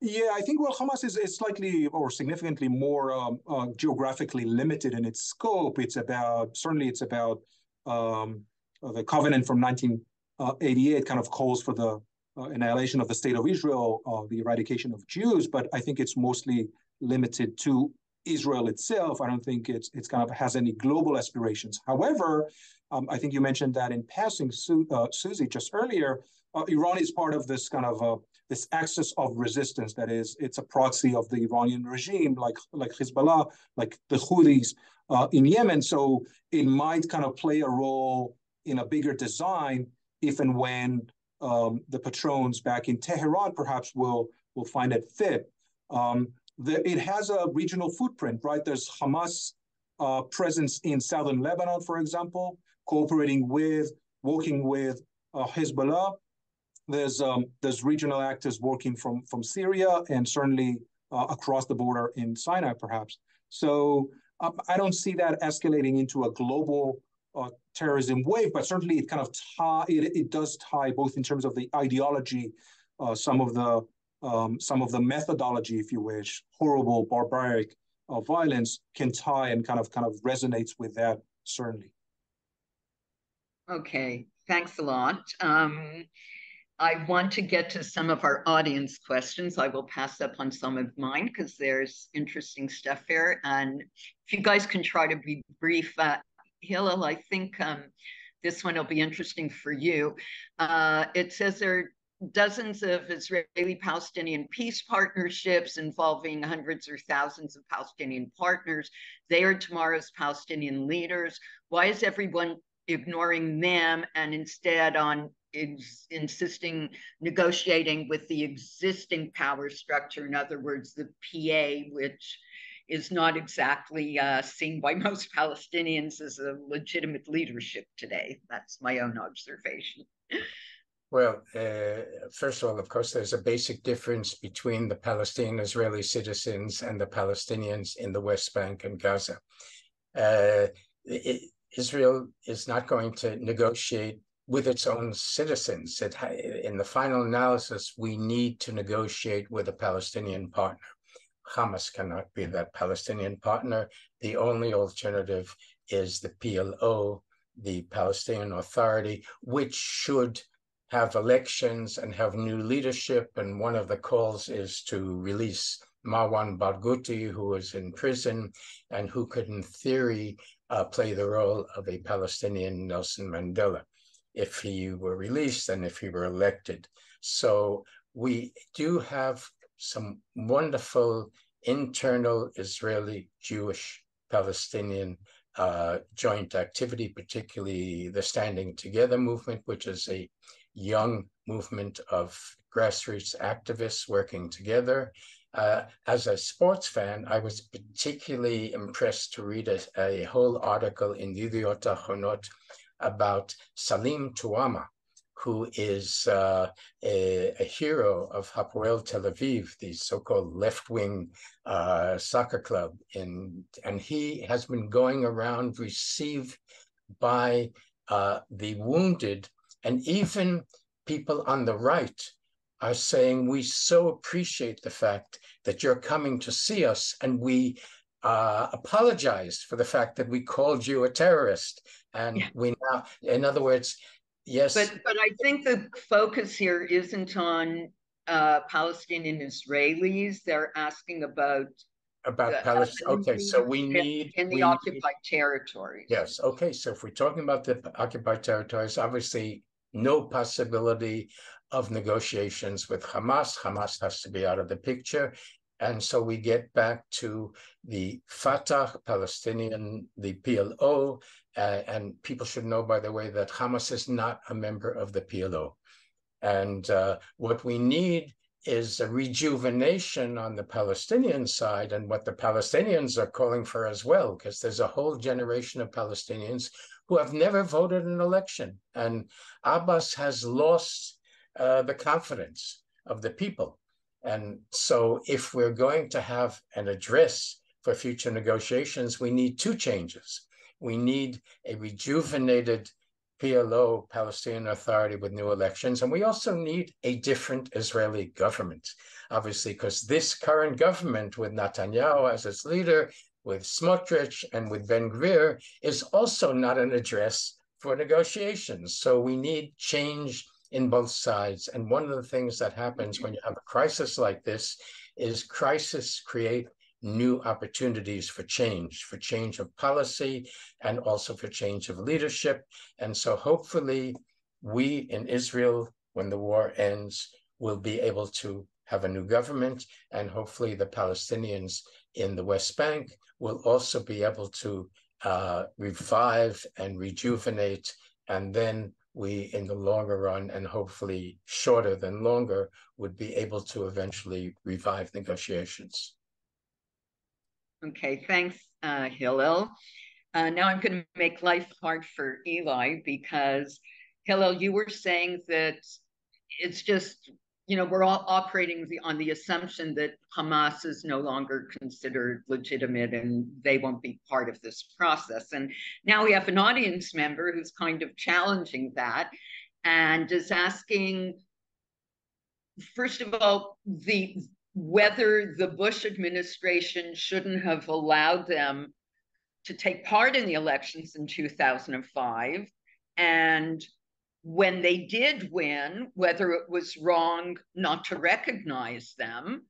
D: Yeah, I think well, Hamas is, is slightly or significantly more um, uh, geographically limited in its scope. It's about certainly it's about um, uh, the covenant from 1988 kind of calls for the uh, annihilation of the state of Israel, uh, the eradication of Jews, but I think it's mostly limited to Israel itself. I don't think it's it's kind of has any global aspirations. However, um, I think you mentioned that in passing, Su- uh, Susie, just earlier. Uh, Iran is part of this kind of uh, this axis of resistance that is it's a proxy of the Iranian regime, like like Hezbollah, like the Houthis uh, in Yemen. So it might kind of play a role in a bigger design if and when um, the patrons back in Tehran perhaps will will find it fit. Um, the, it has a regional footprint, right? There's Hamas uh, presence in southern Lebanon, for example, cooperating with, working with uh, Hezbollah. There's um, there's regional actors working from from Syria and certainly uh, across the border in Sinai, perhaps. So um, I don't see that escalating into a global uh, terrorism wave, but certainly it kind of tie it, it does tie both in terms of the ideology, uh, some of the um, some of the methodology, if you wish, horrible, barbaric uh, violence can tie and kind of kind of resonates with that certainly.
B: Okay, thanks a lot. Um, I want to get to some of our audience questions. I will pass up on some of mine because there's interesting stuff here. And if you guys can try to be brief, uh, Hillel, I think um, this one will be interesting for you. Uh, it says there are dozens of Israeli Palestinian peace partnerships involving hundreds or thousands of Palestinian partners. They are tomorrow's Palestinian leaders. Why is everyone ignoring them and instead on is insisting negotiating with the existing power structure, in other words, the PA, which is not exactly uh, seen by <laughs> most Palestinians as a legitimate leadership today. That's my own observation.
C: Well, uh, first of all, of course, there's a basic difference between the Palestinian Israeli citizens and the Palestinians in the West Bank and Gaza. Uh, it, Israel is not going to negotiate with its own citizens. It, in the final analysis, we need to negotiate with a Palestinian partner. Hamas cannot be that Palestinian partner. The only alternative is the PLO, the Palestinian Authority, which should have elections and have new leadership. And one of the calls is to release Marwan Barghouti, who is in prison and who could, in theory, uh, play the role of a Palestinian Nelson Mandela if he were released and if he were elected. So we do have some wonderful internal Israeli Jewish Palestinian uh, joint activity, particularly the Standing Together movement, which is a young movement of grassroots activists working together. Uh, as a sports fan, I was particularly impressed to read a, a whole article in Yediot Ahronot about Salim Touama, who is uh, a, a, hero of Hapoel Tel Aviv, the so-called left-wing uh, soccer club, in, and he has been going around received by uh, the wounded, and even people on the right are saying, we so appreciate the fact that you're coming to see us, and we uh, apologized for the fact that we called you a terrorist. And yeah. we now, in other words, yes.
B: But, but I think the focus here isn't on uh, Palestinian Israelis. They're asking about
C: about Palestine. Okay, so we need
B: in the
C: we
B: occupied territories.
C: Yes. Okay, so if we're talking about the occupied territories, obviously no possibility of negotiations with Hamas. Hamas has to be out of the picture. And so we get back to the Fatah, Palestinian, the PLO, uh, and people should know, by the way, that Hamas is not a member of the PLO. And uh, what we need is a rejuvenation on the Palestinian side, and what the Palestinians are calling for as well, because there's a whole generation of Palestinians who have never voted an election. And Abbas has lost uh, the confidence of the people. And so, if we're going to have an address for future negotiations, we need two changes. We need a rejuvenated PLO, Palestinian Authority, with new elections. And we also need a different Israeli government, obviously, because this current government, with Netanyahu as its leader, with Smotrich and with Ben Gvir, is also not an address for negotiations. So we need change in both sides. And one of the things that happens when you have a crisis like this is crisis create new opportunities for change, for change of policy, and also for change of leadership. And so hopefully, we in Israel, when the war ends, will be able to have a new government, and hopefully, the Palestinians in the West Bank will also be able to uh, revive and rejuvenate. And then we, in the longer run, and hopefully shorter than longer, would be able to eventually revive negotiations.
B: Okay, thanks, uh, Hillel. Uh, now I'm going to make life hard for Ilai because Hillel, you were saying that it's just, you know, we're all operating the, on the assumption that Hamas is no longer considered legitimate and they won't be part of this process. And now we have an audience member who's kind of challenging that and is asking, first of all, the whether the Bush administration shouldn't have allowed them to take part in the elections in 2005. And when they did win, whether it was wrong not to recognize them.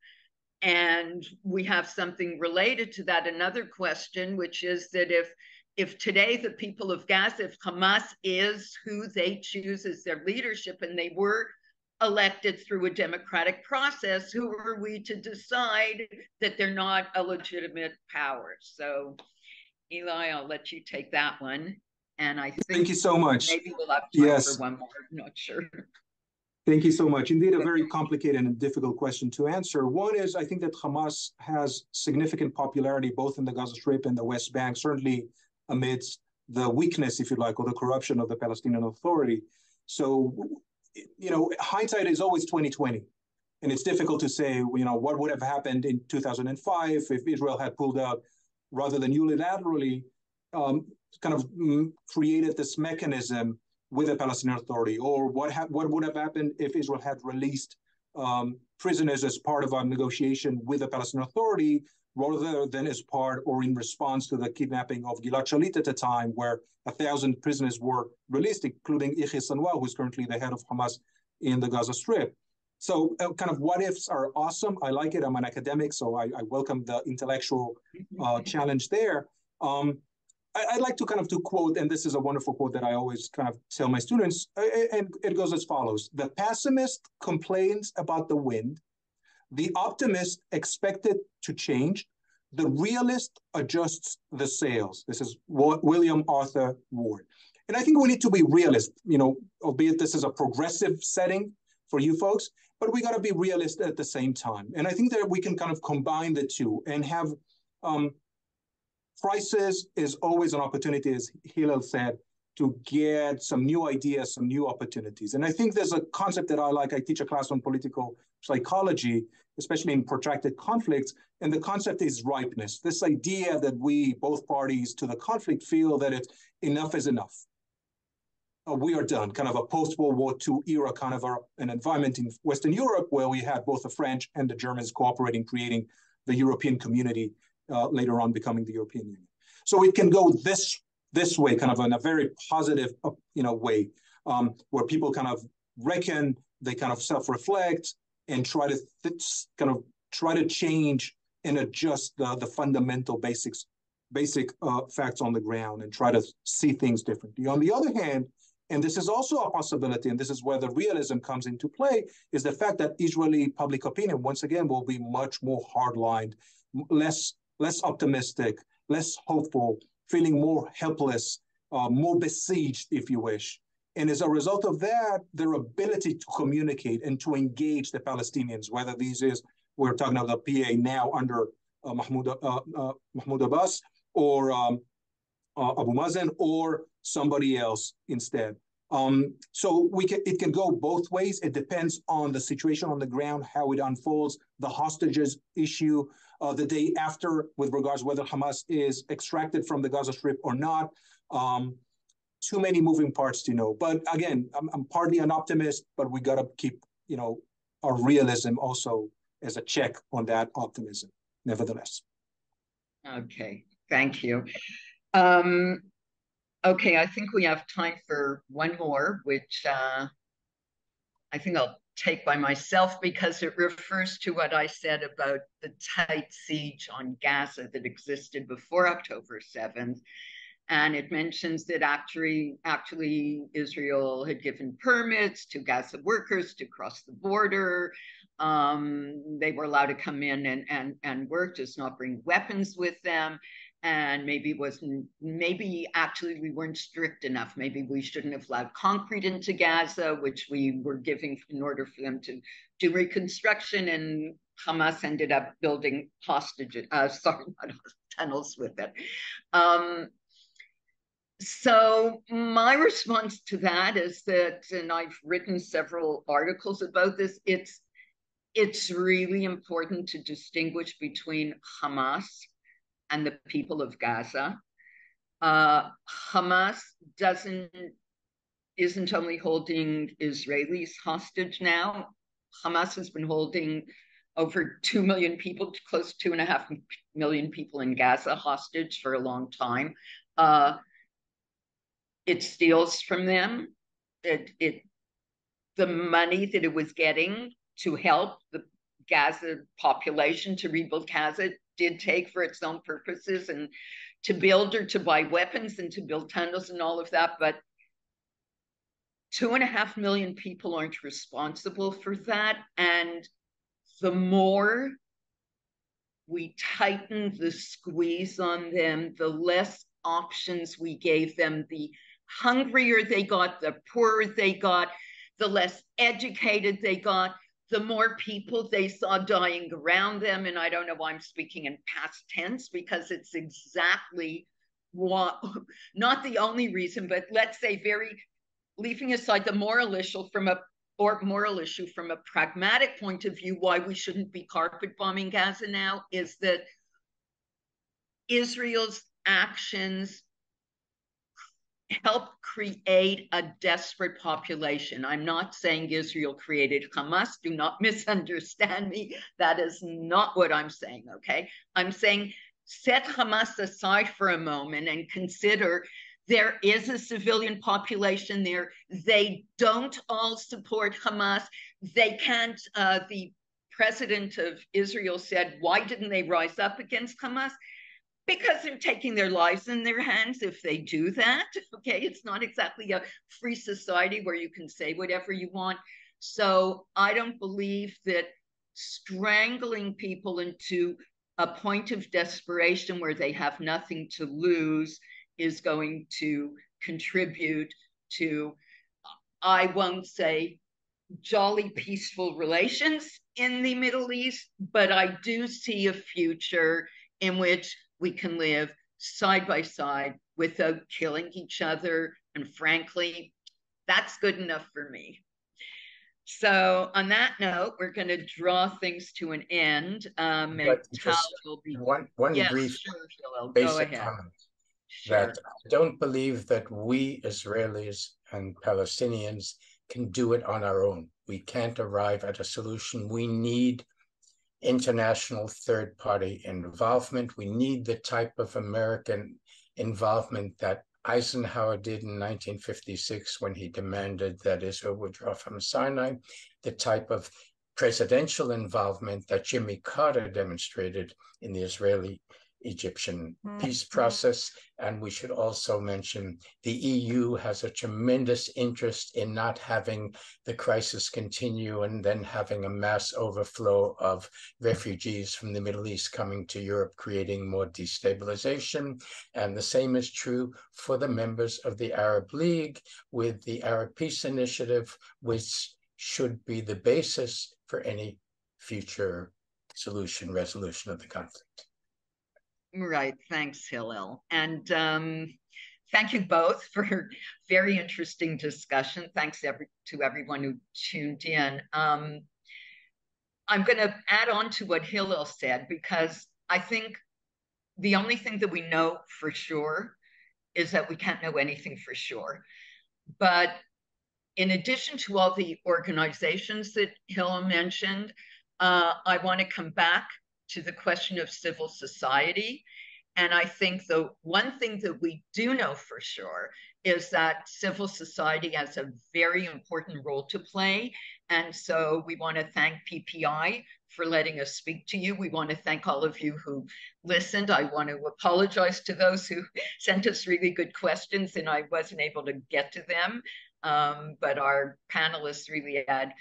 B: And we have something related to that, another question, which is that if if today the people of Gaza, if Hamas is who they choose as their leadership, and they were elected through a democratic process, who are we to decide that they're not a legitimate power? So, Ilai, I'll let you take that one. And I think
D: thank you so much.
B: Maybe we'll have time yes. for one more. I'm not sure.
D: Thank you so much. Indeed, a very complicated and difficult question to answer. One is I think that Hamas has significant popularity both in the Gaza Strip and the West Bank, certainly amidst the weakness, if you like, or the corruption of the Palestinian Authority. So you know, hindsight is always 2020. And it's difficult to say, you know, what would have happened in 2005 if Israel had pulled out rather than unilaterally um, kind of mm, created this mechanism with the Palestinian Authority, or what ha- what would have happened if Israel had released um, prisoners as part of a negotiation with the Palestinian Authority rather than as part or in response to the kidnapping of Gilad Shalit at the time, where a thousand prisoners were released, including Yahya Sinwar, who's currently the head of Hamas in the Gaza Strip. So, uh, kind of what ifs are awesome. I like it. I'm an academic, so I, I welcome the intellectual uh, challenge there. Um, I, would like to kind of to quote, and this is a wonderful quote that I always kind of tell my students, and it goes as follows: The pessimist complains about the wind, the optimist expected to change. The realist adjusts the sails. This is William Arthur Ward. And I think we need to be realist, you know, albeit this is a progressive setting for you folks, but we got to be realist at the same time. And I think that we can kind of combine the two and have um, crisis is always an opportunity, as Hillel said, to get some new ideas, some new opportunities. And I think there's a concept that I like. I teach a class on political psychology, especially in protracted conflicts. And the concept is ripeness. This idea that we, both parties to the conflict, feel that it's enough is enough. Uh, we are done, kind of a post World War II era, kind of a, an environment in Western Europe where we had both the French and the Germans cooperating, creating the European community, uh, later on becoming the European Union. So it can go this this way, kind of in a very positive, uh, you know, way, um, where people kind of reckon, they kind of self-reflect, and try to th- kind of try to change and adjust the, the fundamental basics, basic uh, facts on the ground and try to see things differently. On the other hand, and this is also a possibility, and this is where the realism comes into play, is the fact that Israeli public opinion, once again, will be much more hardlined, less, less optimistic, less hopeful, feeling more helpless, uh, more besieged, if you wish. And as a result of that, their ability to communicate and to engage the Palestinians, whether these is, we're talking about the PA now under uh, Mahmoud, uh, uh, Mahmoud Abbas or um, uh, Abu Mazen or somebody else instead. Um, so we can, it can go both ways. It depends on the situation on the ground, how it unfolds, the hostages issue, uh, the day after with regards whether Hamas is extracted from the Gaza Strip or not. Um, too many moving parts to know. But again, I'm, I'm partly an optimist, but we got to keep, you know, our realism also as a check on that optimism, nevertheless.
B: Okay, thank you. Um, okay, I think we have time for one more, which uh, I think I'll take by myself because it refers to what I said about the tight siege on Gaza that existed before October 7th. And it mentions that actually, actually Israel had given permits to Gaza workers to cross the border. Um, they were allowed to come in and, and, and work, just not bring weapons with them and maybe wasn't maybe actually we weren't strict enough. Maybe we shouldn't have allowed concrete into gaza which we were giving in order for them to do reconstruction and hamas ended up building hostage uh, <laughs> sorry not <laughs> tunnels with it. Um, so my response to that is that and i've written several articles about this it's it's really important to distinguish between hamas and the people of Gaza. Uh, Hamas doesn't isn't only holding Israelis hostage now. Hamas has been holding over two million people, close to two and a half million people in Gaza hostage for a long time. Uh, it steals from them. It, it the money that it was getting to help the Gaza population to rebuild Gaza did take for its own purposes and to build or to buy weapons and to build tunnels and all of that. But two and a half million people aren't responsible for that. And the more we tighten the squeeze on them, the less options we gave them, the hungrier they got, the poorer they got, the less educated they got, the more people they saw dying around them. And I don't know why I'm speaking in past tense because it's exactly what, <laughs> not the only reason, but let's say very, leaving aside the moral issue from a or moral issue from a pragmatic point of view, why we shouldn't be carpet bombing Gaza now is that Israel's actions help create a desperate population. I'm not saying Israel created Hamas. Do not <laughs> misunderstand me. That is not what I'm saying, okay? I'm saying set Hamas aside for a moment and consider there is a civilian population there. They don't all support Hamas. They can't, uh, the president of Israel said, why didn't they rise up against Hamas? Because they're taking their lives in their hands if they do that. <laughs> Okay, it's not exactly a free society where you can say whatever you want. So I don't believe that strangling people into a point of desperation where they have nothing to lose is going to contribute to, I won't say jolly peaceful relations in the Middle East, but I do see a future in which we can live side by side without killing each other. And frankly, that's good enough for me. So, on that note, we're going to draw things to an end. Um,
C: will be one one yes, brief sure, basic comment sure. that I don't believe that we Israelis and Palestinians can do it on our own. We can't arrive at a solution. We need international third party involvement. We need the type of American involvement that Eisenhower did in 1956 when he demanded that Israel withdraw from Sinai, the type of presidential involvement that Jimmy Carter demonstrated in the Israeli Egyptian mm-hmm. peace process. And we should also mention the EU has a tremendous interest in not having the crisis continue and then having a mass overflow of refugees from the Middle East coming to Europe, creating more destabilization. And the same is true for the members of the Arab League with the Arab Peace Initiative, which should be the basis for any future solution, resolution of the conflict.
B: Right. Thanks, Hillel. And um, thank you both for very interesting discussion. Thanks every, to everyone who tuned in. Um, I'm going to add on to what Hillel said because I think the only thing that we know for sure is that we can't know anything for sure. But in addition to all the organizations that Hillel mentioned, uh, I want to come back to the question of civil society. And I think the one thing that we do know for sure is that civil society has a very important role to play. And so we want to thank PPI for letting us speak to you. We want to thank all of you who listened. I want to apologize to those who <laughs> sent us really good questions and I wasn't able to get to them. Um, but our panelists really had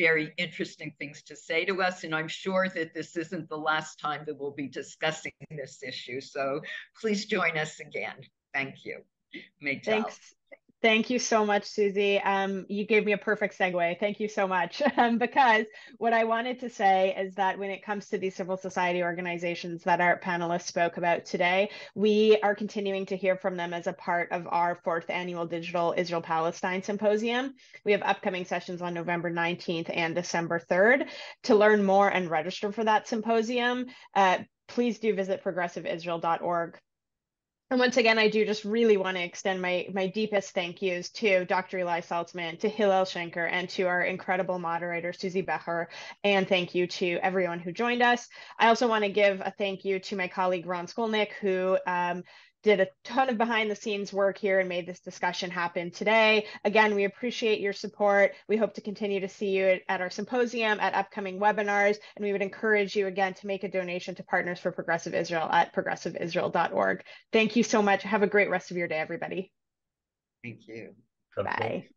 B: very interesting things to say to us. And I'm sure that this isn't the last time that we'll be discussing this issue. So please join us again. Thank you.
A: Thanks. Thank you so much, Susie. Um, you gave me a perfect segue. Thank you so much. <laughs> Um, because what I wanted to say is that when it comes to these civil society organizations that our panelists spoke about today, we are continuing to hear from them as a part of our fourth annual Digital Israel Palestine Symposium. We have upcoming sessions on November 19th and December 3rd. To learn more and register for that symposium, uh, please do visit progressiveisrael.org and once again, I do just really want to extend my my deepest thank yous to Dr. Ilai Saltzman, to Hillel Schenker, and to our incredible moderator, Susie Becher. And thank you to everyone who joined us. I also want to give a thank you to my colleague, Ron Skolnick, who um, did a ton of behind the scenes work here and made this discussion happen today. Again, we appreciate your support. We hope to continue to see you at our symposium, at upcoming webinars, and we would encourage you again to make a donation to Partners for Progressive Israel at progressiveisrael.org. Thank you so much. Have a great rest of your day, everybody.
B: Thank you.
A: Bye.